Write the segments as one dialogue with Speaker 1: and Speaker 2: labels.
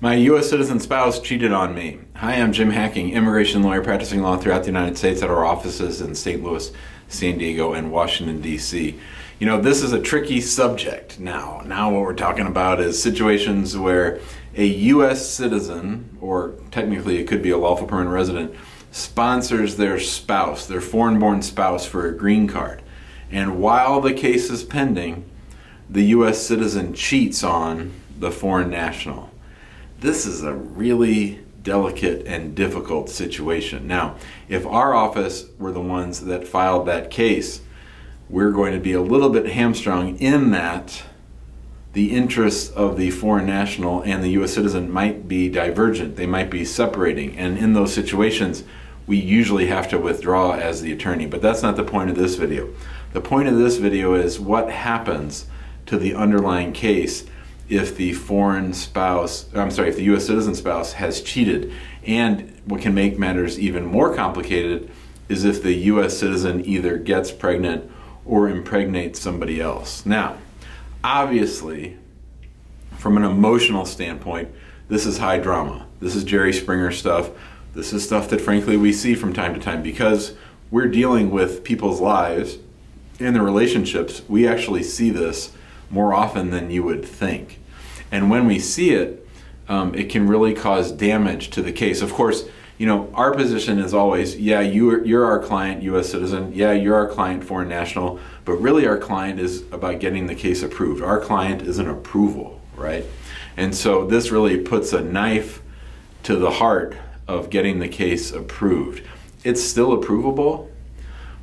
Speaker 1: My U.S. citizen spouse cheated on me. Hi, I'm Jim Hacking, immigration lawyer practicing law throughout the United States at our offices in St. Louis, San Diego, and Washington, D.C. You know, this is a tricky subject now. Now, what we're talking about is situations where a U.S. citizen, or technically it could be a lawful permanent resident, sponsors their spouse, their foreign born spouse, for a green card. And while the case is pending, the U.S. citizen cheats on the foreign national this is a really delicate and difficult situation. Now, if our office were the ones that filed that case, we're going to be a little bit hamstrung in that the interests of the foreign national and the U.S. citizen might be divergent. They might be separating. And in those situations, we usually have to withdraw as the attorney. But that's not the point of this video. The point of this video is what happens to the underlying case if the foreign spouse, I'm sorry, if the U.S. citizen spouse has cheated. And what can make matters even more complicated is if the U.S. citizen either gets pregnant or impregnates somebody else. Now, obviously, from an emotional standpoint, this is high drama. This is Jerry Springer stuff. This is stuff that, frankly, we see from time to time because we're dealing with people's lives and their relationships. We actually see this more often than you would think. And when we see it, um, it can really cause damage to the case. Of course, you know, our position is always, yeah, you, you're our client, U.S. citizen. Yeah, you're our client, foreign national. But really, our client is about getting the case approved. Our client is an approval, right? And so this really puts a knife to the heart of getting the case approved. It's still approvable,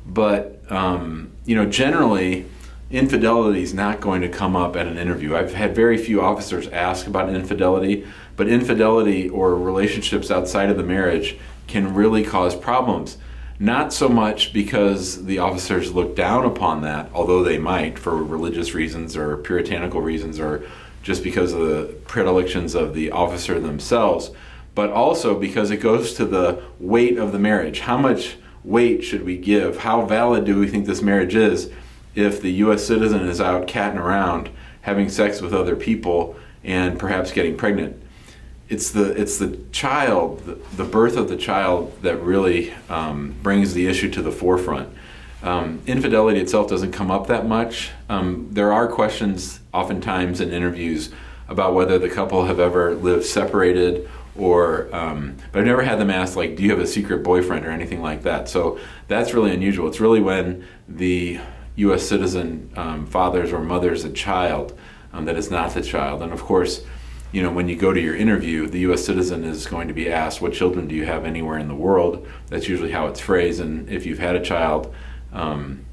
Speaker 1: but um, you know, generally infidelity is not going to come up at an interview. I've had very few officers ask about infidelity, but infidelity or relationships outside of the marriage can really cause problems. Not so much because the officers look down upon that, although they might for religious reasons or puritanical reasons or just because of the predilections of the officer themselves, but also because it goes to the weight of the marriage. How much weight should we give? How valid do we think this marriage is? If the U.S. citizen is out catting around, having sex with other people, and perhaps getting pregnant. It's the it's the child, the, birth of the child, that really um, brings the issue to the forefront. Um, infidelity itself doesn't come up that much. Um, there are questions oftentimes in interviews about whether the couple have ever lived separated or um, but I've never had them ask like do you have a secret boyfriend or anything like that so that's really unusual it's really when the U.S. citizen um, fathers or mothers a child um, that is not the child. And of course, you know, when you go to your interview, the U.S. citizen is going to be asked, "What children do you have anywhere in the world?" That's usually how it's phrased. And if you've had a child, um,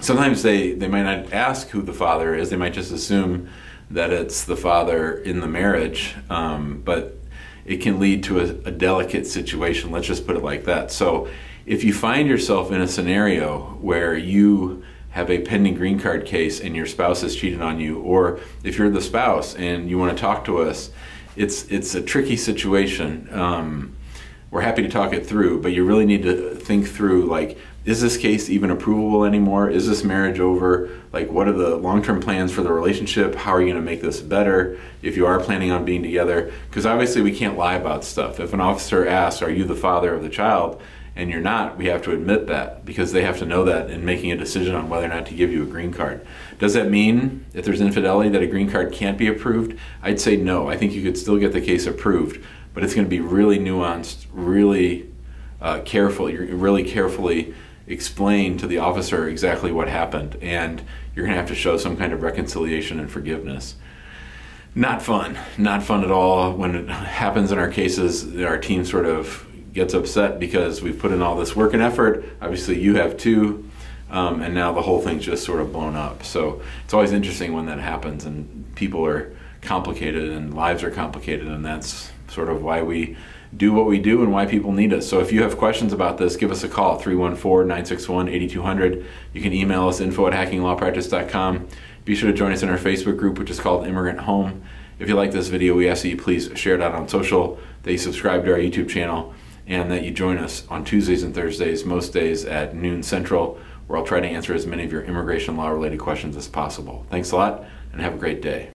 Speaker 1: sometimes they they might not ask who the father is. They might just assume that it's the father in the marriage. Um, but it can lead to a, a delicate situation. Let's just put it like that. So, if you find yourself in a scenario where you have a pending green card case and your spouse has cheated on you, or if you're the spouse and you want to talk to us, it's it's a tricky situation. Um, we're happy to talk it through, but you really need to think through like, is this case even approvable anymore? Is this marriage over? Like, what are the long term plans for the relationship? How are you going to make this better if you are planning on being together? Because obviously, we can't lie about stuff. If an officer asks, Are you the father of the child? And you're not, we have to admit that because they have to know that in making a decision on whether or not to give you a green card. Does that mean if there's infidelity that a green card can't be approved? I'd say no. I think you could still get the case approved, but it's going to be really nuanced, really uh, careful. You're really carefully explain to the officer exactly what happened, and you're going to have to show some kind of reconciliation and forgiveness. Not fun. Not fun at all. When it happens in our cases, our team sort of gets upset because we've put in all this work and effort. Obviously, you have too. Um, and now the whole thing's just sort of blown up. So it's always interesting when that happens, and people are complicated, and lives are complicated, and that's sort of why we do what we do and why people need us. So if you have questions about this, give us a call 314 961 8200. You can email us info at hackinglawpractice.com. Be sure to join us in our Facebook group, which is called Immigrant Home. If you like this video, we ask that you please share it out on social, that you subscribe to our YouTube channel and that you join us on Tuesdays and Thursdays, most days at noon central, where I'll try to answer as many of your immigration law related questions as possible. Thanks a lot and have a great day.